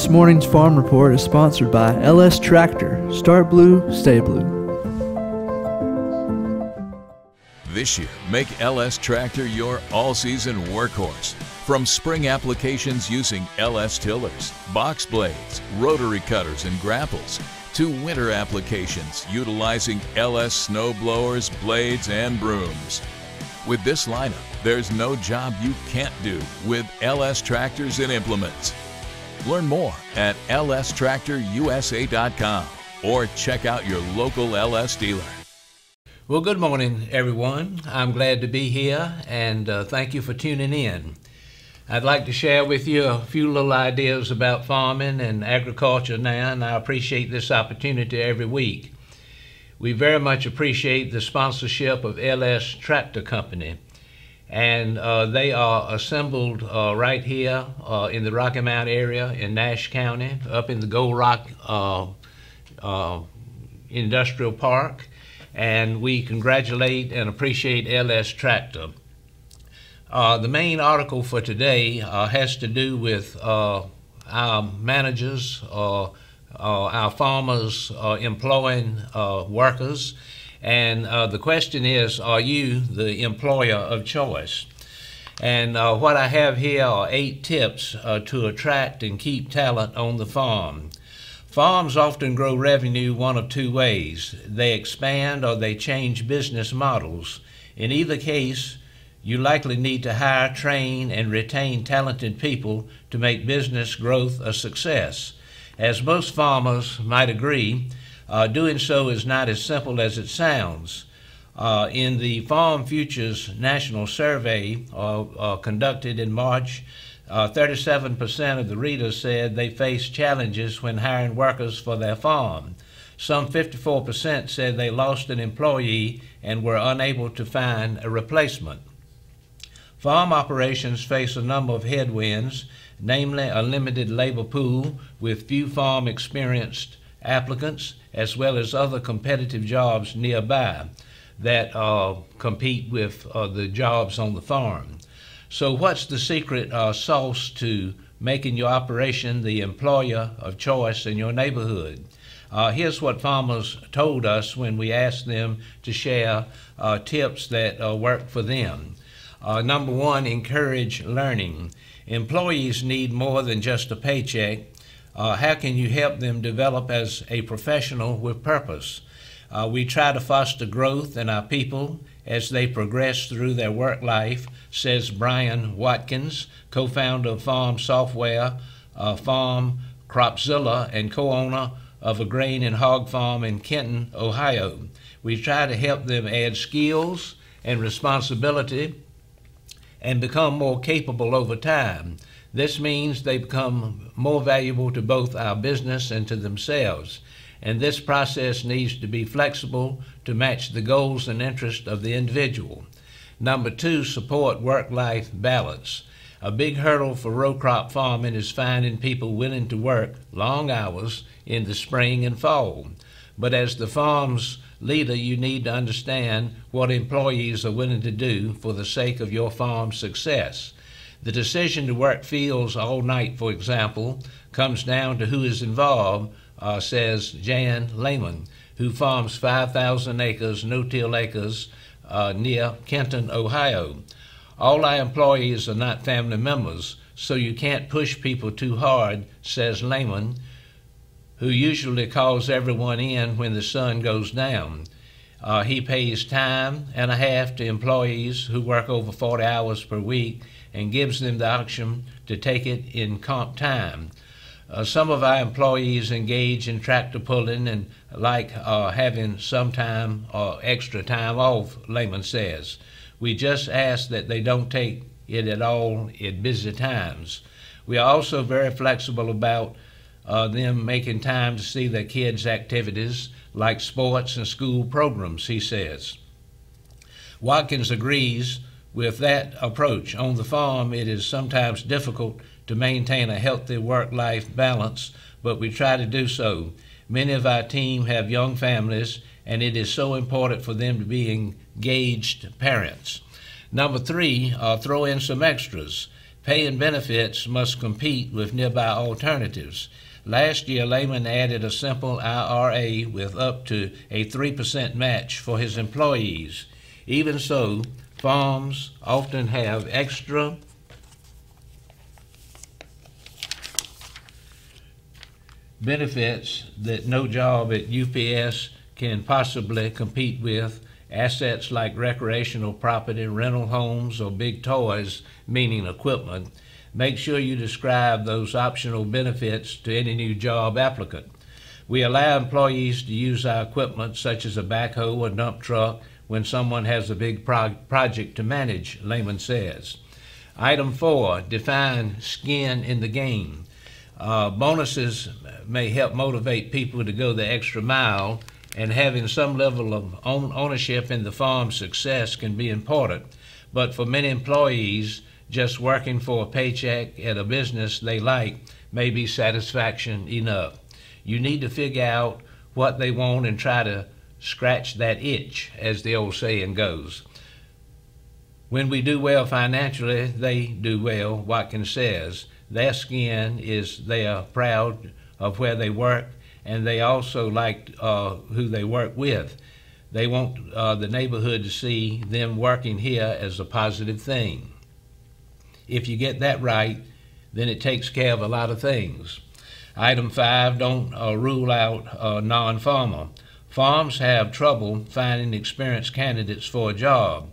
This morning's farm report is sponsored by LS Tractor. Start blue, stay blue. This year, make LS Tractor your all season workhorse. From spring applications using LS tillers, box blades, rotary cutters, and grapples, to winter applications utilizing LS snow blowers, blades, and brooms. With this lineup, there's no job you can't do with LS tractors and implements. Learn more at lstractorusa.com or check out your local LS dealer. Well, good morning, everyone. I'm glad to be here and uh, thank you for tuning in. I'd like to share with you a few little ideas about farming and agriculture now, and I appreciate this opportunity every week. We very much appreciate the sponsorship of LS Tractor Company and uh, they are assembled uh, right here uh, in the Rocky Mount area in Nash County, up in the Gold Rock uh, uh, Industrial Park, and we congratulate and appreciate LS Tractor. Uh, the main article for today has to do with our managers, our farmers employing workers, and uh, the question is, are you the employer of choice? And uh, what I have here are eight tips uh, to attract and keep talent on the farm. Farms often grow revenue one of two ways. They expand or they change business models. In either case, you likely need to hire, train, and retain talented people to make business growth a success. As most farmers might agree, uh, doing so is not as simple as it sounds. Uh, in the Farm Futures National Survey uh, uh conducted in March, 37% uh, of the readers said they faced challenges when hiring workers for their farm. Some 54% said they lost an employee and were unable to find a replacement. Farm operations face a number of headwinds, namely a limited labor pool with few farm experienced applicants as well as other competitive jobs nearby that uh, compete with uh, the jobs on the farm. So, what's the secret uh, sauce to making your operation the employer of choice in your neighborhood? Uh, here's what farmers told us when we asked them to share uh, tips that uh, work for them. number one, encourage learning. Employees need more than just a paycheck. Uh, how can you help them develop as a professional with purpose? Uh, we try to foster growth in our people as they progress through their work life, says Brian Watkins, co founder of Farm Software, uh, Farm Cropzilla, and co owner of a grain and hog farm in Kenton, Ohio. We try to help them add skills and responsibility and become more capable over time. This means they become more valuable to both our business and to themselves. And this process needs to be flexible to match the goals and interests of the individual. Number two, support work life balance. A big hurdle for row crop farming is finding people willing to work long hours in the spring and fall. But as the farm's leader, you need to understand what employees are willing to do for the sake of your farm's success. The decision to work fields all night, for example, comes down to who is involved, uh, says Jan Lehman, who farms 5,000 acres, no-till acres, uh, near Kenton, Ohio. All our employees are not family members, so you can't push people too hard, says Lehman, who usually calls everyone in when the sun goes down. Uh, he pays time and a half to employees who work over 40 hours per week and gives them the option to take it in comp time. Uh, some of our employees engage in tractor pulling and like uh, having some time or extra time off, Lehman says. We just ask that they don't take it at all at busy times. We are also very flexible about uh, them making time to see their kids' activities like sports and school programs, he says. Watkins agrees with that approach. On the farm, it is sometimes difficult to maintain a healthy work life balance, but we try to do so. Many of our team have young families, and it is so important for them to be engaged parents. Number three, uh, throw in some extras. Pay and benefits must compete with nearby alternatives. Last year, Lehman added a simple IRA with up to a 3% match for his employees. Even so, farms often have extra benefits that no job at UPS can possibly compete with. Assets like recreational property, rental homes, or big toys, meaning equipment. Make sure you describe those optional benefits to any new job applicant. We allow employees to use our equipment, such as a backhoe or dump truck, when someone has a big pro- project to manage, Lehman says. Item four, define skin in the game. Uh, bonuses may help motivate people to go the extra mile, and having some level of own ownership in the farm's success can be important. But for many employees, just working for a paycheck at a business they like may be satisfaction enough. You need to figure out what they want and try to scratch that itch, as the old saying goes. When we do well financially, they do well, Watkins says. Their skin is they are proud of where they work, and they also like uh, who they work with. They want uh, the neighborhood to see them working here as a positive thing. If you get that right, then it takes care of a lot of things. Item five, don't uh, rule out a non farmer. Farms have trouble finding experienced candidates for a job,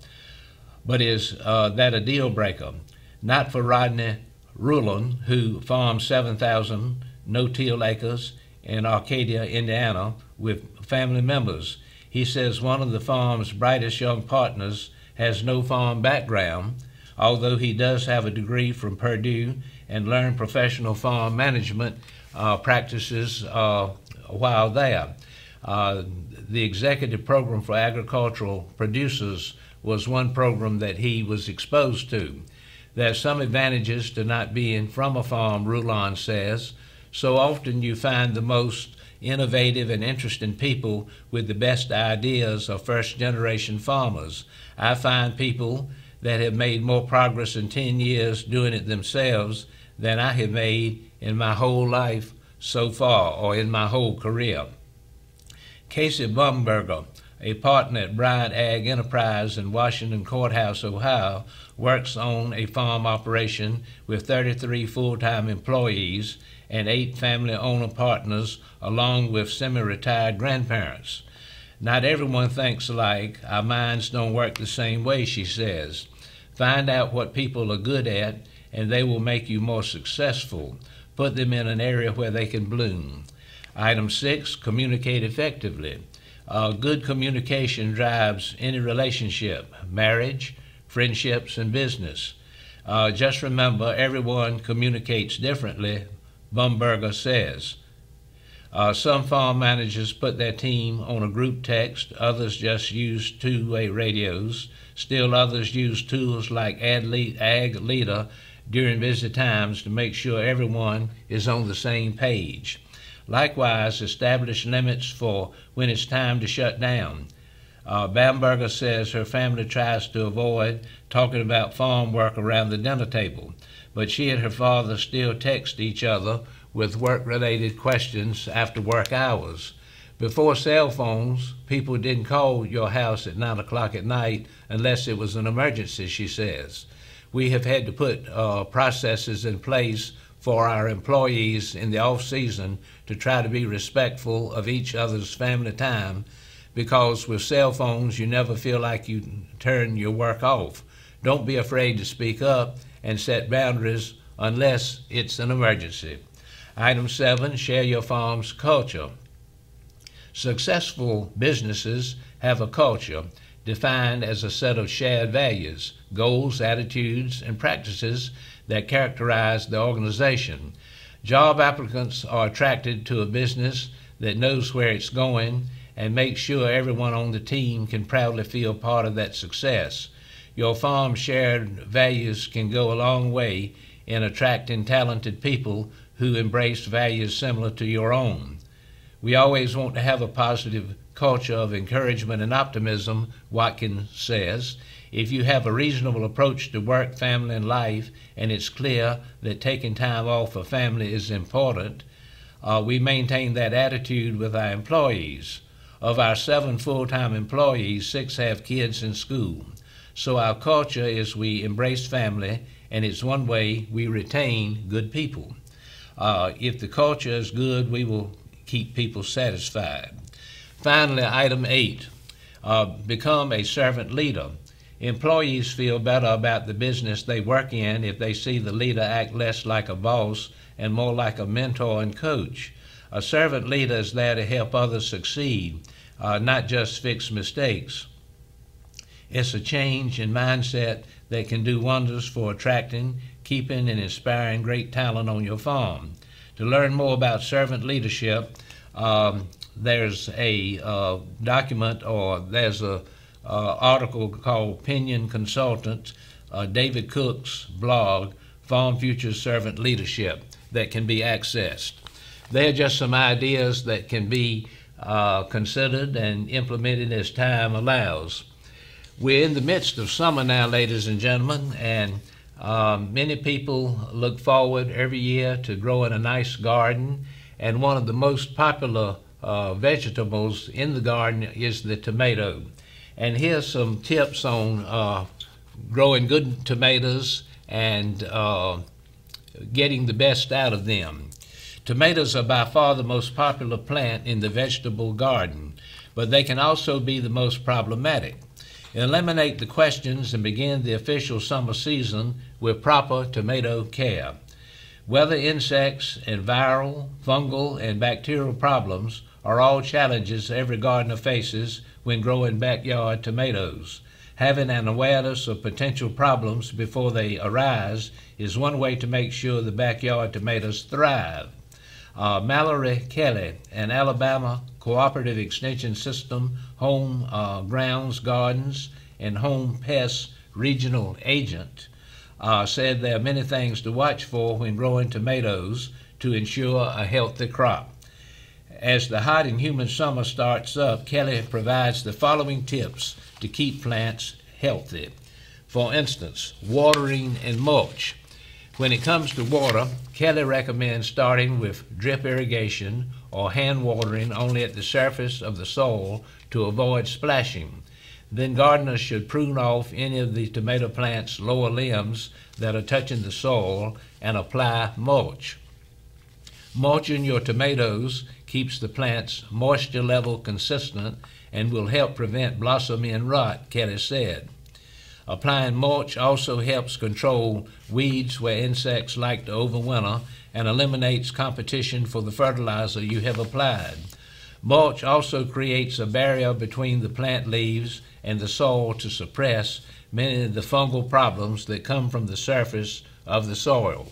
but is uh, that a deal breaker? Not for Rodney Rulon, who farms 7,000 no-till acres in Arcadia, Indiana, with family members. He says one of the farm's brightest young partners has no farm background, although he does have a degree from Purdue and learned professional farm management uh, practices uh, while there. Uh, the executive program for agricultural producers was one program that he was exposed to. There are some advantages to not being from a farm, Rulon says. So often you find the most innovative and interesting people with the best ideas are first generation farmers. I find people that have made more progress in 10 years doing it themselves than I have made in my whole life so far or in my whole career. Casey Bumberger, a partner at Bryant Ag Enterprise in Washington Courthouse, Ohio, works on a farm operation with 33 full time employees and eight family owner partners, along with semi retired grandparents. Not everyone thinks alike. Our minds don't work the same way, she says. Find out what people are good at, and they will make you more successful. Put them in an area where they can bloom. Item six, communicate effectively. Uh, good communication drives any relationship, marriage, friendships, and business. Uh, just remember, everyone communicates differently, Bumberger says. Uh, some farm managers put their team on a group text, others just use two way radios. Still, others use tools like Ag Leader during busy times to make sure everyone is on the same page. Likewise, establish limits for when it's time to shut down. Uh, Bamberger says her family tries to avoid talking about farm work around the dinner table, but she and her father still text each other with work related questions after work hours. Before cell phones, people didn't call your house at 9 o'clock at night unless it was an emergency, she says. We have had to put uh, processes in place for our employees in the off season to try to be respectful of each other's family time because with cell phones you never feel like you turn your work off. Don't be afraid to speak up and set boundaries unless it's an emergency. Item seven, share your farm's culture. Successful businesses have a culture defined as a set of shared values, goals, attitudes, and practices that characterize the organization. Job applicants are attracted to a business that knows where it's going and makes sure everyone on the team can proudly feel part of that success. Your farm's shared values can go a long way in attracting talented people who embrace values similar to your own. We always want to have a positive culture of encouragement and optimism, Watkins says. If you have a reasonable approach to work, family, and life, and it's clear that taking time off for family is important, uh, we maintain that attitude with our employees. Of our seven full time employees, six have kids in school. So our culture is we embrace family, and it's one way we retain good people. Uh, if the culture is good, we will keep people satisfied. Finally, item eight uh, become a servant leader. Employees feel better about the business they work in if they see the leader act less like a boss and more like a mentor and coach. A servant leader is there to help others succeed, uh, not just fix mistakes. It's a change in mindset that can do wonders for attracting, keeping, and inspiring great talent on your farm. To learn more about servant leadership, um, there's a uh, document or there's a article called Pinion Consultant, uh, David Cook's blog, Farm Future Servant Leadership, that can be accessed. They're just some ideas that can be uh, considered and implemented as time allows. We're in the midst of summer now, ladies and gentlemen, and um, many people look forward every year to growing a nice garden. And one of the most popular uh, vegetables in the garden is the tomato. And here's some tips on uh, growing good tomatoes and uh, getting the best out of them. Tomatoes are by far the most popular plant in the vegetable garden, but they can also be the most problematic. Eliminate the questions and begin the official summer season with proper tomato care. Weather insects and viral, fungal, and bacterial problems are all challenges every gardener faces when growing backyard tomatoes. Having an awareness of potential problems before they arise is one way to make sure the backyard tomatoes thrive. Uh, Mallory Kelly, an Alabama Cooperative Extension System Home uh, Grounds Gardens and Home Pests Regional Agent, uh, said there are many things to watch for when growing tomatoes to ensure a healthy crop. As the hot and humid summer starts up, Kelly provides the following tips to keep plants healthy. For instance, watering and mulch. When it comes to water, Kelly recommends starting with drip irrigation or hand watering only at the surface of the soil to avoid splashing. Then gardeners should prune off any of the tomato plant's lower limbs that are touching the soil and apply mulch. Mulching your tomatoes keeps the plant's moisture level consistent and will help prevent blossom end rot, Kelly said. Applying mulch also helps control weeds where insects like to overwinter and eliminates competition for the fertilizer you have applied. Mulch also creates a barrier between the plant leaves and the soil to suppress many of the fungal problems that come from the surface of the soil.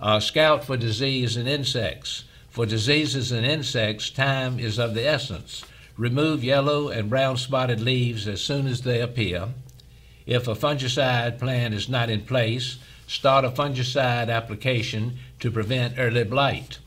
Uh, scout for disease and insects. For diseases and insects, time is of the essence. Remove yellow and brown spotted leaves as soon as they appear. If a fungicide plan is not in place, start a fungicide application to prevent early blight.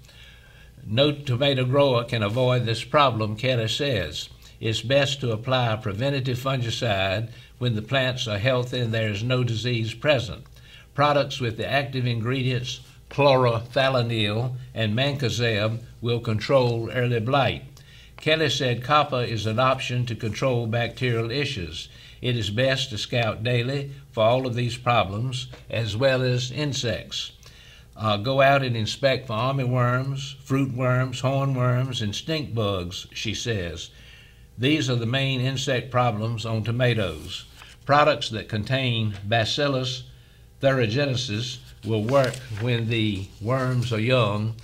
No tomato grower can avoid this problem, Kelly says. It's best to apply a preventative fungicide when the plants are healthy and there is no disease present. Products with the active ingredients chlorothalonil and mancozeb will control early blight. Kelly said copper is an option to control bacterial issues. It is best to scout daily for all of these problems as well as insects. Uh, go out and inspect for armyworms, fruit worms, hornworms, and stink bugs, she says. These are the main insect problems on tomatoes. Products that contain Bacillus thuringiensis will work when the worms are young,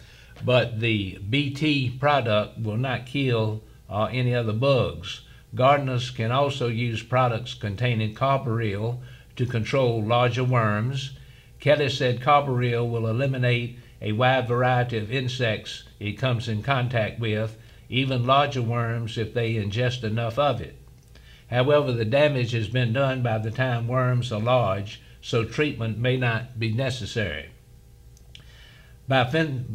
but the BT product will not kill uh, any other bugs. Gardeners can also use products containing carbaryl to control larger worms. Kelly said carbaryl will eliminate a wide variety of insects it comes in contact with, even larger worms if they ingest enough of it. However, the damage has been done by the time worms are large, so treatment may not be necessary. Bifenthrin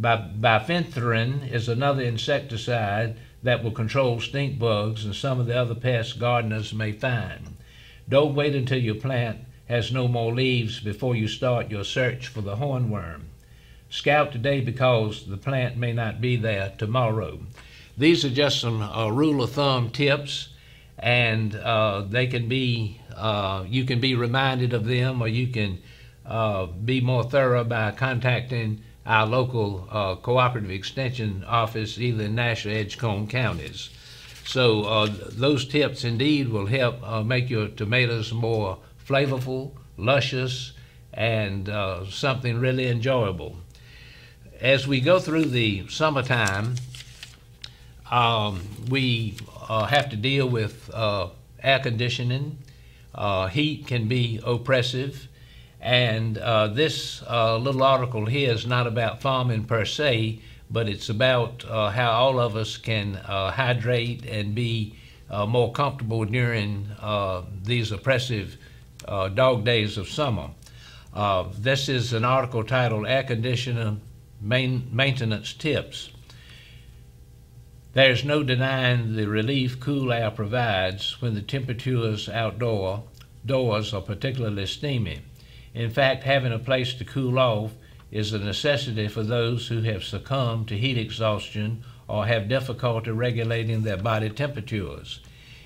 is another insecticide that will control stink bugs and some of the other pests gardeners may find. Don't wait until your plant has no more leaves before you start your search for the hornworm. Scout today because the plant may not be there tomorrow. These are just some uh, rule of thumb tips, and uh, they can be uh, you can be reminded of them, or you can uh, be more thorough by contacting our local uh, cooperative extension office, either in Nash or Edgecombe counties. So uh, those tips indeed will help uh, make your tomatoes more flavorful, luscious, and something really enjoyable. As we go through the summertime, um, we uh, have to deal with uh, air conditioning. heat can be oppressive and uh, this uh, little article here is not about farming per se, but it's about uh, how all of us can uh, hydrate and be uh, more comfortable during uh, these oppressive dog days of summer. this is an article titled Air Conditioner Main Maintenance Tips. There's no denying the relief cool air provides when the temperatures outdoor doors are particularly steamy. In fact, having a place to cool off is a necessity for those who have succumbed to heat exhaustion or have difficulty regulating their body temperatures.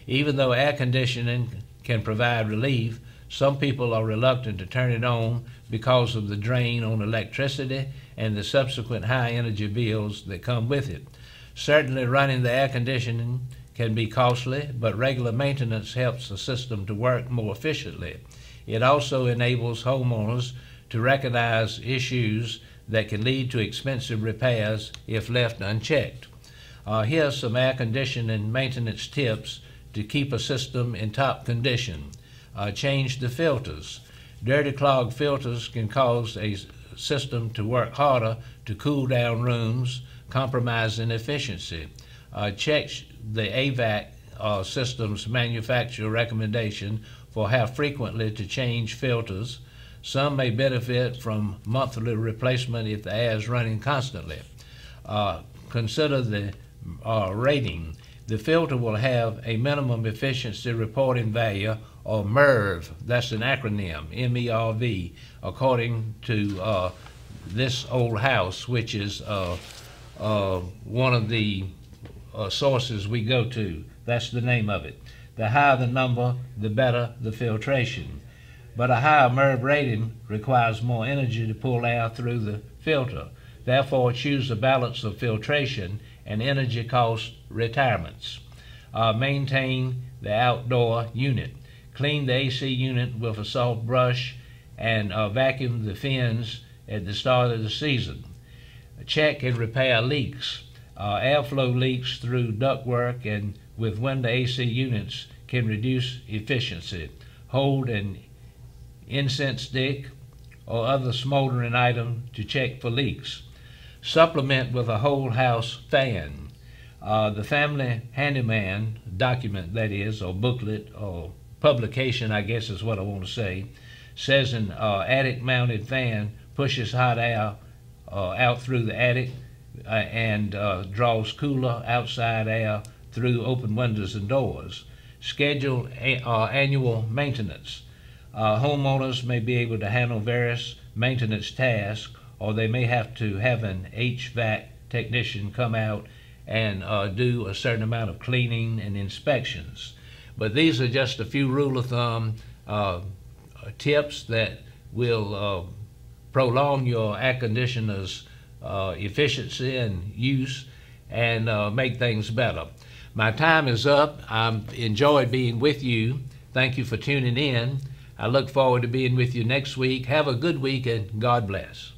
Even though air conditioning can provide relief, some people are reluctant to turn it on because of the drain on electricity and the subsequent high energy bills that come with it. Certainly, running the air conditioning can be costly, but regular maintenance helps the system to work more efficiently. It also enables homeowners to recognize issues that can lead to expensive repairs if left unchecked. Uh, here are some air conditioning maintenance tips to keep a system in top condition. Uh, change the filters. Dirty clogged filters can cause a system to work harder to cool down rooms, compromising efficiency. Uh, check the HVAC uh, system's manufacturer recommendation for how frequently to change filters. Some may benefit from monthly replacement if the air is running constantly. Uh, consider the uh, rating. The filter will have a minimum efficiency reporting value or MERV, that's an acronym, M E R V, according to uh, this old house, which is uh, one of the uh, sources we go to. That's the name of it. The higher the number, the better the filtration. But a higher MERV rating requires more energy to pull air through the filter. Therefore, choose a balance of filtration and energy cost retirements. Uh, maintain the outdoor unit. Clean the AC unit with a soft brush and uh, vacuum the fins at the start of the season. Check and repair leaks. Uh, airflow leaks through ductwork and with window AC units can reduce efficiency. Hold an incense stick or other smoldering item to check for leaks. Supplement with a whole house fan. Uh, the family handyman document, that is, or booklet or publication, I guess is what I want to say, says an uh, attic mounted fan pushes hot air out through the attic uh, and uh, draws cooler outside air through open windows and doors. Schedule uh, annual maintenance. Uh, homeowners may be able to handle various maintenance tasks, or they may have to have an HVAC technician come out and uh, do a certain amount of cleaning and inspections. But these are just a few rule of thumb uh, tips that will uh, prolong your air conditioner's uh, efficiency and use and make things better. My time is up. I've enjoyed being with you. Thank you for tuning in. I look forward to being with you next week. Have a good week and God bless.